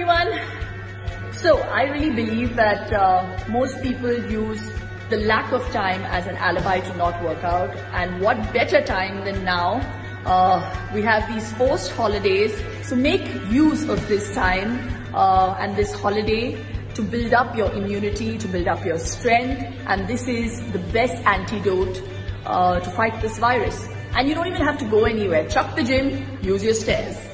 everyone. So I really believe that uh, most people use the lack of time as an alibi to not work out. And what better time than now? Uh, we have these forced holidays. So make use of this time uh, and this holiday to build up your immunity, to build up your strength. And this is the best antidote uh, to fight this virus. And you don't even have to go anywhere. Chuck the gym, use your stairs.